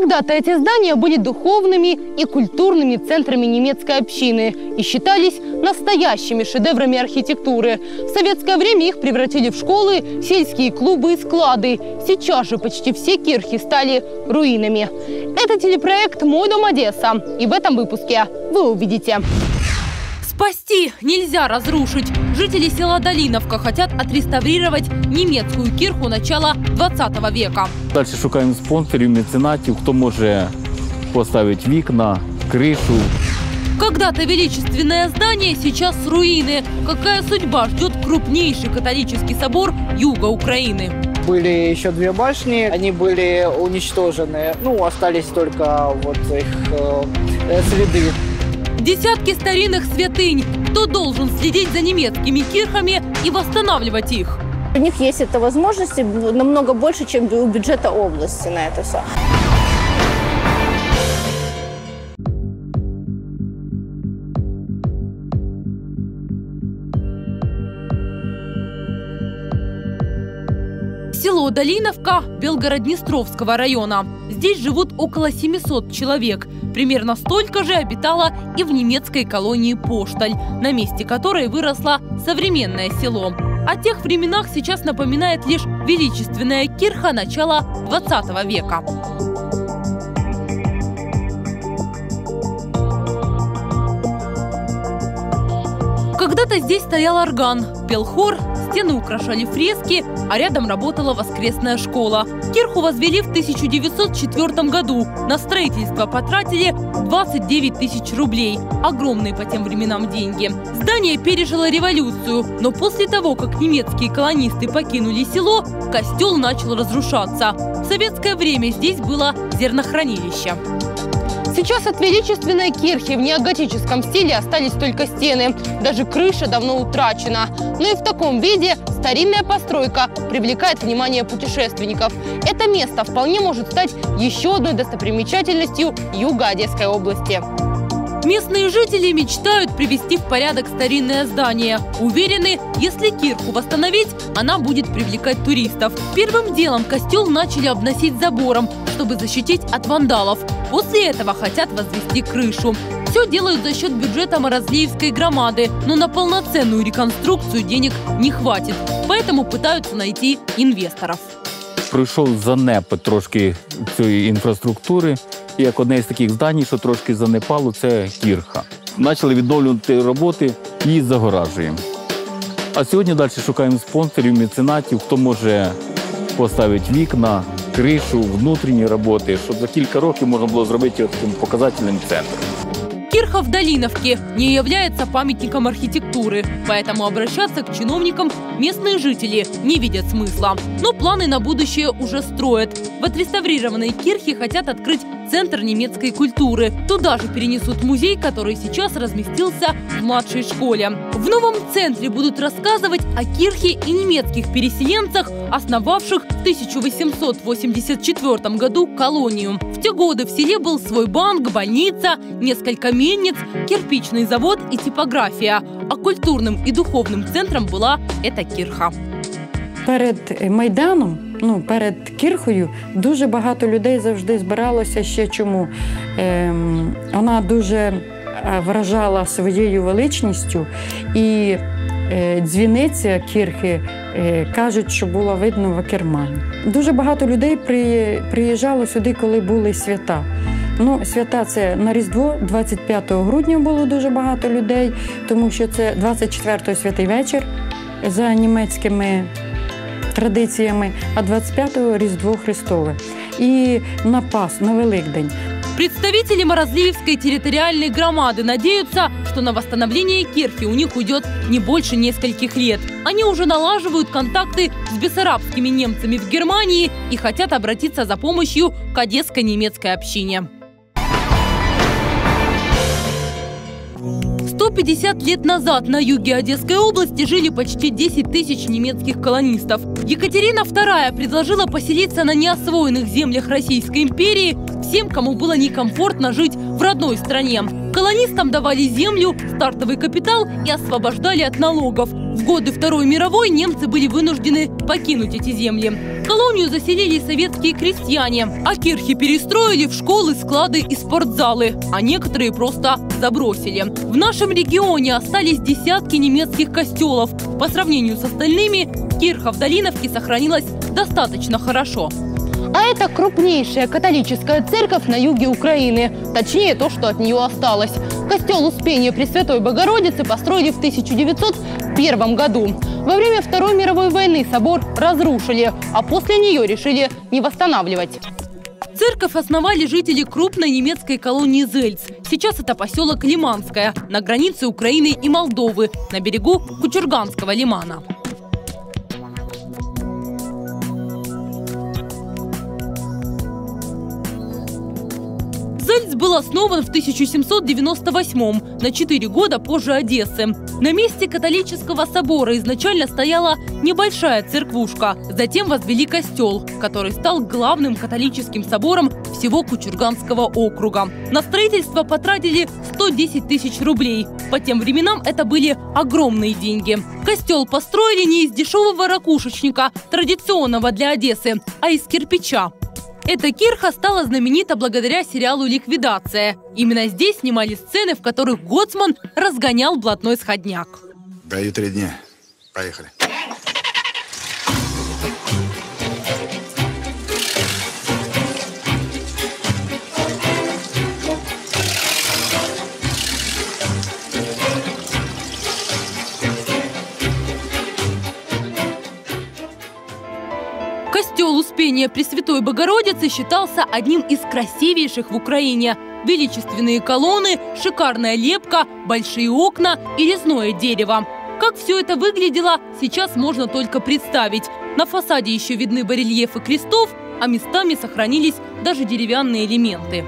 Когда-то эти здания были духовными и культурными центрами немецкой общины и считались настоящими шедеврами архитектуры. В советское время их превратили в школы, сельские клубы и склады. Сейчас же почти все кирхи стали руинами. Это телепроект «Мой дом Одесса». И в этом выпуске вы увидите Спасти нельзя разрушить. Жители села Долиновка хотят отреставрировать немецкую кирху начала 20 века. Далі шукаємо спонсорів, меценатів, хто може поставити вікна, кришу. Когда-то величественное здание, сейчас руины. Какая судьба ждет крупнейший католический собор юга Украины? Были еще две башни, они были уничтожены. Ну, остались только вот их э, э, следы. Десятки старинных святынь. Кто должен следить за немецкими кирхами и восстанавливать их? У них есть эта возможность намного больше, чем у бюджета области на это все. Село Долиновка Белгород-Днестровского района. Здесь живут около 700 человек. Примерно столько же обитало и в немецкой колонии Пошталь, на месте которой выросло современное село. О тех временах сейчас напоминает лишь величественная кирха начала 20 века. Когда-то здесь стоял орган, пел хор, стены украшали фрески, а рядом работала воскресная школа. Кирху возвели в 1904 году. На строительство потратили 29 тысяч рублей. Огромные по тем временам деньги. Здание пережило революцию, но после того, как немецкие колонисты покинули село, костел начал разрушаться. В советское время здесь было зернохранилище. Сейчас от величественной кирхи в неоготическом стиле остались только стены. Даже крыша давно утрачена. Но и в таком виде старинная постройка привлекает внимание путешественников. Это место вполне может стать еще одной достопримечательностью юга Одесской области. Местные жители мечтают привести в порядок старинное здание. Уверены, если кирху восстановить, она будет привлекать туристов. Первым делом костел начали обносить забором, чтобы защитить от вандалов. После этого хотят возвести крышу. Все делают за счет бюджета Морозлеевской громады, но на полноценную реконструкцию денег не хватит. Поэтому пытаются найти инвесторов. Пройшов занепад трошки цієї інфраструктури. І як одне з таких зданій, що трошки занепало, це кірха. Почали відновлювати роботи, її загоражуємо. А сьогодні далі шукаємо спонсорів, меценатів, хто може поставити вікна, кришу, внутрішні роботи, щоб за кілька років можна було зробити його таким показательним центром. Кирха в Долиновке не является памятником архитектуры, поэтому обращаться к чиновникам местные жители не видят смысла. Но планы на будущее уже строят. В отреставрированной Кирхе хотят открыть Центр немецкой культуры. Туда же перенесут музей, который сейчас разместился в младшей школе. В новом центре будут рассказывать о Кирхе и немецких переселенцах, основавших в 1884 году колонию. В те годы в селе был свой банк, больница, несколько мельниц, кирпичный завод и типография. А культурным и духовным центром была эта Кирха. Перед Майданом, ну перед Кірхою, дуже багато людей завжди збиралося ще чому. Ем, вона дуже е, вражала своєю величністю, і е, дзвіниця Кірхи е, кажуть, що було видно в Акермані. Дуже багато людей при, приїжджало сюди, коли були свята. Ну, свята це на Різдво, 25 грудня було дуже багато людей, тому що це 24 святий вечір за німецькими традиціями, а 25-го Різдво Христове. І на Пас, на Великдень. Представители Морозлеевской территориальной громады надеются, что на восстановление кирхи у них уйдет не больше нескольких лет. Они уже налаживают контакты с бессарабскими немцами в Германии и хотят обратиться за помощью к одесской немецкой общине. 150 лет назад на юге Одесской области жили почти 10 тысяч немецких колонистов. Екатерина II предложила поселиться на неосвоенных землях Российской империи всем, кому было некомфортно жить в родной стране. Колонистам давали землю, стартовый капитал и освобождали от налогов. В годы Второй мировой немцы были вынуждены покинуть эти земли. Колонию заселили советские крестьяне, а кирхи перестроили в школы, склады и спортзалы, а некоторые просто забросили. В нашем регионе остались десятки немецких костелов. По сравнению с остальными, кирха в Долиновке сохранилась достаточно хорошо. А это крупнейшая католическая церковь на юге Украины. Точнее, то, что от нее осталось. Костел Успения Пресвятой Богородицы построили в 1901 году. Во время Второй мировой войны собор разрушили, а после нее решили не восстанавливать. Церковь основали жители крупной немецкой колонии Зельц. Сейчас это поселок Лиманское, на границе Украины и Молдовы, на берегу Кучурганского лимана. Был основан в 1798 на 4 года позже Одессы. На месте католического собора изначально стояла небольшая церквушка. Затем возвели костел, который стал главным католическим собором всего Кучурганского округа. На строительство потратили 110 тысяч рублей. По тем временам это были огромные деньги. Костел построили не из дешевого ракушечника, традиционного для Одессы, а из кирпича. Эта кирха стала знаменита благодаря сериалу «Ликвидация». Именно здесь снимали сцены, в которых Гоцман разгонял блатной сходняк. Даю три дня. Поехали. Успения Пресвятой Богородицы считался одним из красивейших в Украине. Величественные колонны, шикарная лепка, большие окна и резное дерево. Как все это выглядело, сейчас можно только представить. На фасаде еще видны барельефы крестов, а местами сохранились даже деревянные элементы.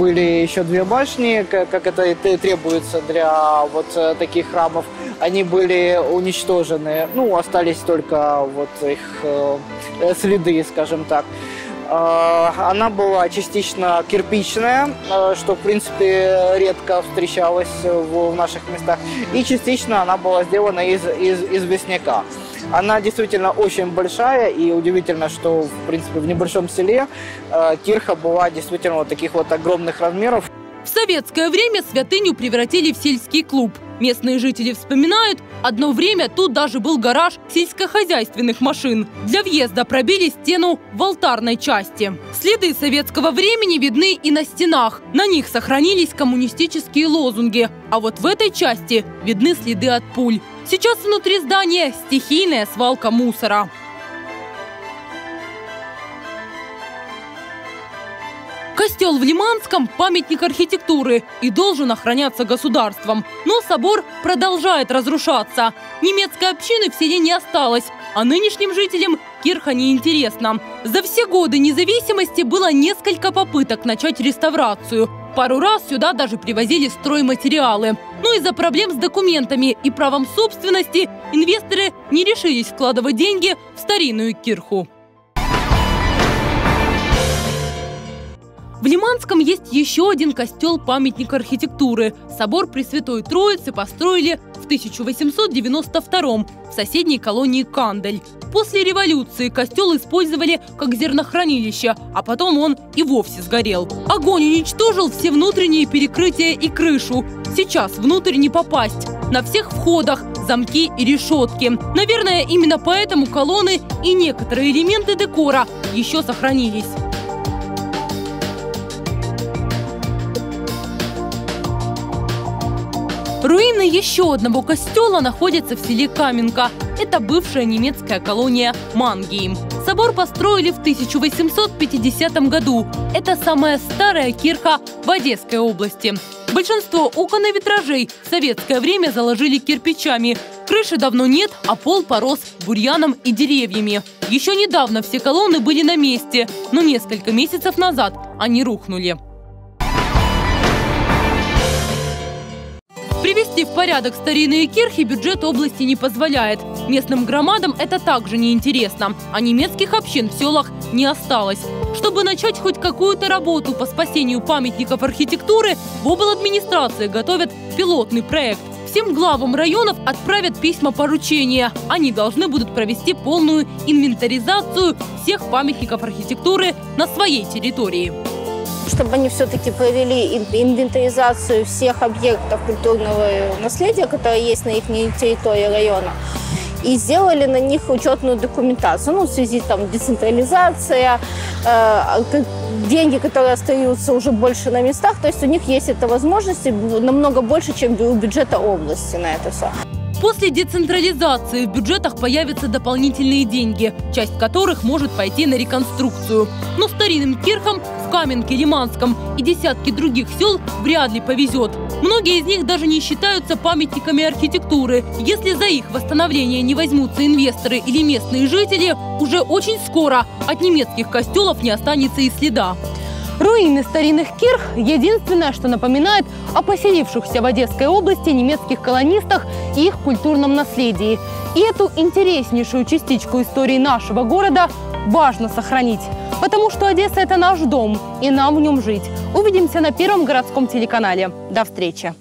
Были еще две башни, как, это и требуется для вот э, таких храмов. Они были уничтожены, ну, остались только вот их э, следы, скажем так. Э, Она была частично кирпичная, э, что, в принципе, редко встречалось в наших местах. И частично она была сделана из, из, известняка. Она действительно очень большая, и удивительно, что, в принципе, в небольшом селе э, кирха была действительно вот таких вот огромных размеров. В советское время святыню превратили в сельский клуб. Местные жители вспоминают, одно время тут даже был гараж сельскохозяйственных машин. Для въезда пробили стену в алтарной части. Следы советского времени видны и на стенах. На них сохранились коммунистические лозунги. А вот в этой части видны следы от пуль. Сейчас внутри здания стихийная свалка мусора. Костел в Лиманском – памятник архитектуры и должен охраняться государством. Но собор продолжает разрушаться. Немецкой общины в селе не осталось, а нынешним жителям кирха неинтересна. За все годы независимости было несколько попыток начать реставрацию. Пару раз сюда даже привозили стройматериалы. Но из-за проблем с документами и правом собственности инвесторы не решились вкладывать деньги в старинную кирху. В Лиманском есть еще один костел-памятник архитектуры. Собор Пресвятой Троицы построили в 1892 в соседней колонии Кандель. После революции костел использовали как зернохранилище, а потом он и вовсе сгорел. Огонь уничтожил все внутренние перекрытия и крышу. Сейчас внутрь не попасть. На всех входах замки и решетки. Наверное, именно поэтому колонны и некоторые элементы декора еще сохранились. Руины еще одного костела находятся в селе Каменка. Это бывшая немецкая колония Мангейм. Собор построили в 1850 году. Это самая старая кирха в Одесской области. Большинство окон и витражей в советское время заложили кирпичами. Крыши давно нет, а пол порос бурьяном и деревьями. Еще недавно все колонны были на месте, но несколько месяцев назад они рухнули. Привести в порядок старинные кирхи бюджет области не позволяет. Местным громадам это также неинтересно, а немецких общин в селах не осталось. Чтобы начать хоть какую-то работу по спасению памятников архитектуры, в обл. администрации готовят пилотный проект. Всем главам районов отправят письма поручения. Они должны будут провести полную инвентаризацию всех памятников архитектуры на своей территории. Чтобы они все-таки провели ин- инвентаризацию всех объектов культурного наследия, которые есть на их территории района, и сделали на них учетную документацию. Ну, в связи там децентрализация, э, к- деньги, которые остаются уже больше на местах. То есть у них есть эта возможность намного больше, чем у бюджета области на это все. После децентрализации в бюджетах появятся дополнительные деньги, часть которых может пойти на реконструкцию. Но старинным кирхам Каменке, Лиманском и десятки других сел вряд ли повезет. Многие из них даже не считаются памятниками архитектуры. Если за их восстановление не возьмутся инвесторы или местные жители, уже очень скоро от немецких костелов не останется и следа. Руины старинных кирх – единственное, что напоминает о поселившихся в Одесской области немецких колонистах и их культурном наследии. И эту интереснейшую частичку истории нашего города важно сохранить. Потому что Одесса – это наш дом, и нам в нем жить. Увидимся на Первом городском телеканале. До встречи!